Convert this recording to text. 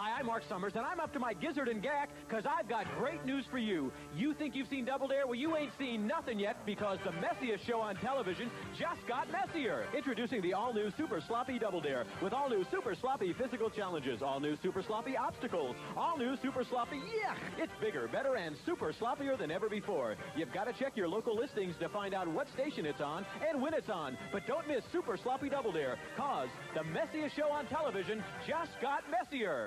Hi, I'm Mark Summers, and I'm up to my gizzard and gack because I've got great news for you. You think you've seen Double Dare? Well, you ain't seen nothing yet because the messiest show on television just got messier. Introducing the all-new Super Sloppy Double Dare with all-new Super Sloppy physical challenges, all-new Super Sloppy obstacles, all-new Super Sloppy yuck. It's bigger, better, and super sloppier than ever before. You've got to check your local listings to find out what station it's on and when it's on. But don't miss Super Sloppy Double Dare, cause the messiest show on television just got messier.